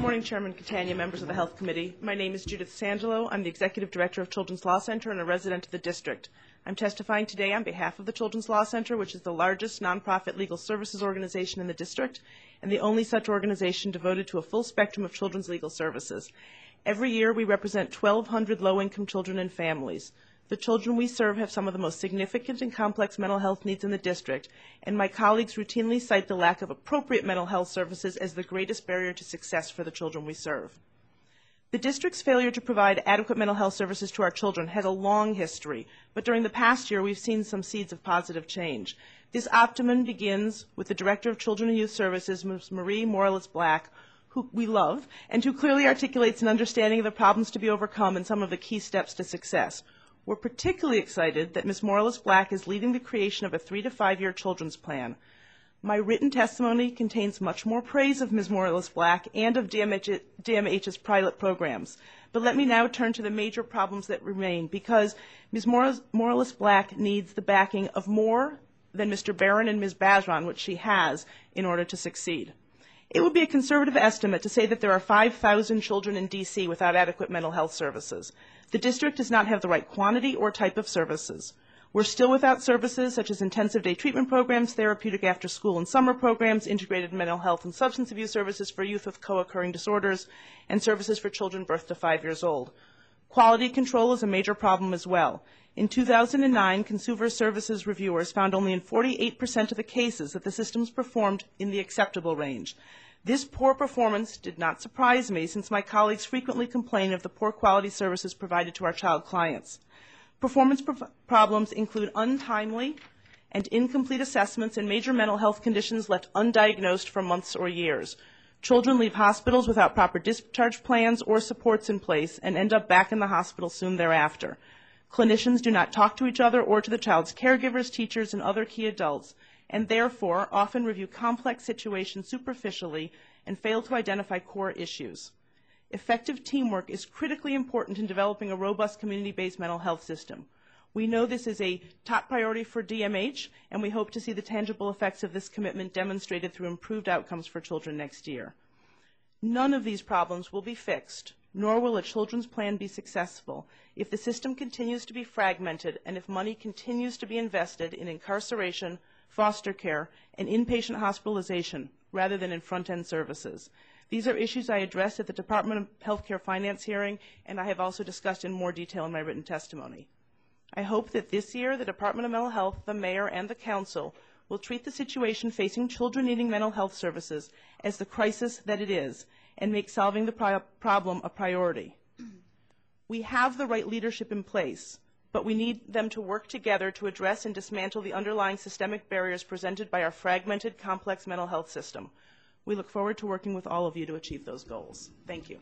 morning, Chairman Catania, members of the Health Committee. My name is Judith Sandalow. I'm the Executive Director of Children's Law Center and a resident of the district. I'm testifying today on behalf of the Children's Law Center, which is the largest nonprofit legal services organization in the district and the only such organization devoted to a full spectrum of children's legal services. Every year, we represent 1,200 low-income children and families. The children we serve have some of the most significant and complex mental health needs in the district, and my colleagues routinely cite the lack of appropriate mental health services as the greatest barrier to success for the children we serve. The district's failure to provide adequate mental health services to our children has a long history, but during the past year we've seen some seeds of positive change. This optimum begins with the Director of Children and Youth Services, Ms. Marie Morilus Black, who we love, and who clearly articulates an understanding of the problems to be overcome and some of the key steps to success. We're particularly excited that Ms. Morilus Black is leading the creation of a three to five year children's plan. My written testimony contains much more praise of Ms. Morilus Black and of DMH, DMH's pilot programs. But let me now turn to the major problems that remain because Ms. Morilus, Black needs the backing of more than Mr. Baron and Ms. Bazron, which she has, in order to succeed. It would be a conservative estimate to say that there are 5,000 children in D.C. without adequate mental health services. The district does not have the right quantity or type of services. We're still without services such as intensive day treatment programs, therapeutic after school and summer programs, integrated mental health and substance abuse services for youth with co-occurring disorders, and services for children birth to five years old. Quality control is a major problem as well. In 2009, consumer services reviewers found only in 48% of the cases that the systems performed in the acceptable range. This poor performance did not surprise me since my colleagues frequently complain of the poor quality services provided to our child clients. Performance pro problems include untimely and incomplete assessments and major mental health conditions left undiagnosed for months or years. Children leave hospitals without proper discharge plans or supports in place and end up back in the hospital soon thereafter. Clinicians do not talk to each other or to the child's caregivers, teachers, and other key adults, and therefore often review complex situations superficially and fail to identify core issues. Effective teamwork is critically important in developing a robust community-based mental health system. We know this is a top priority for DMH, and we hope to see the tangible effects of this commitment demonstrated through improved outcomes for children next year. None of these problems will be fixed, nor will a children's plan be successful if the system continues to be fragmented and if money continues to be invested in incarceration, foster care, and inpatient hospitalization rather than in front-end services. These are issues I addressed at the Department of Healthcare Finance hearing, and I have also discussed in more detail in my written testimony. I hope that this year the Department of Mental Health, the Mayor, and the Council will treat the situation facing children needing mental health services as the crisis that it is and make solving the pri problem a priority. We have the right leadership in place, but we need them to work together to address and dismantle the underlying systemic barriers presented by our fragmented, complex mental health system. We look forward to working with all of you to achieve those goals. Thank you.